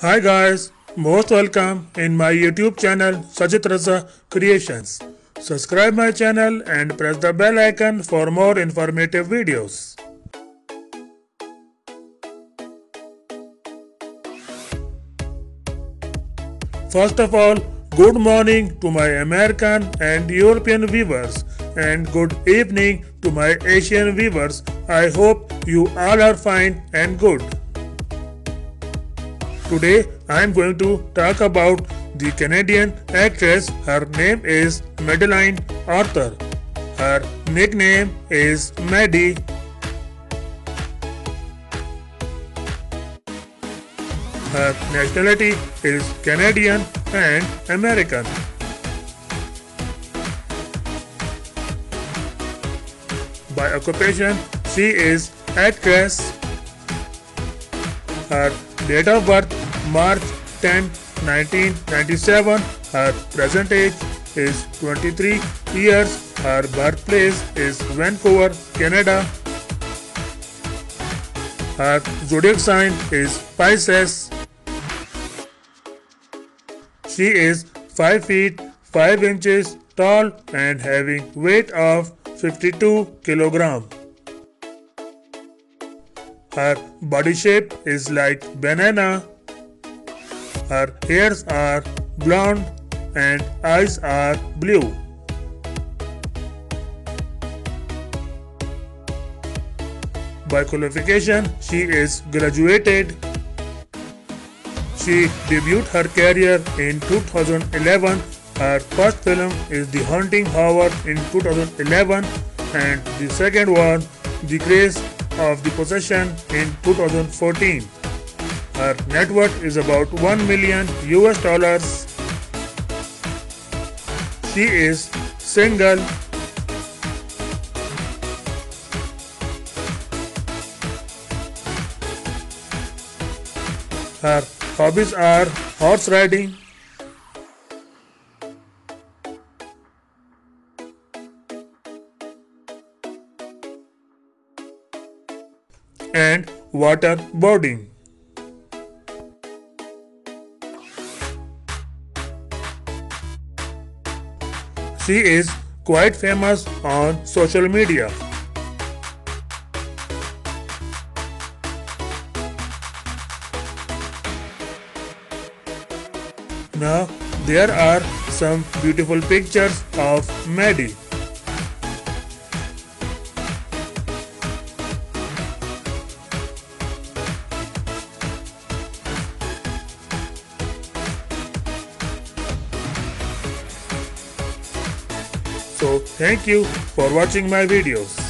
Hi guys, most welcome in my YouTube channel Sajid Raza Creations. Subscribe my channel and press the bell icon for more informative videos. First of all, good morning to my American and European viewers and good evening to my Asian viewers. I hope you all are fine and good. Today I am going to talk about the Canadian actress. Her name is Madeleine Arthur. Her nickname is Maddie. Her nationality is Canadian and American. By occupation, she is actress. Her date of birth March 10, 1997. Her present age is 23 years. Her birthplace is Vancouver, Canada. Her zodiac sign is Pisces. She is 5 feet 5 inches tall and having weight of 52 kilogram. Her body shape is like banana. Her hairs are blonde and eyes are blue. By qualification, she is graduated. She debuted her career in 2011. Her first film is The Haunting Hour in 2011 and the second one, The Grace of the Possession in 2014. Her net worth is about 1 million US dollars. She is single. Her hobbies are horse riding, and waterboarding. She is quite famous on social media. Now, there are some beautiful pictures of Maddie. So thank you for watching my videos.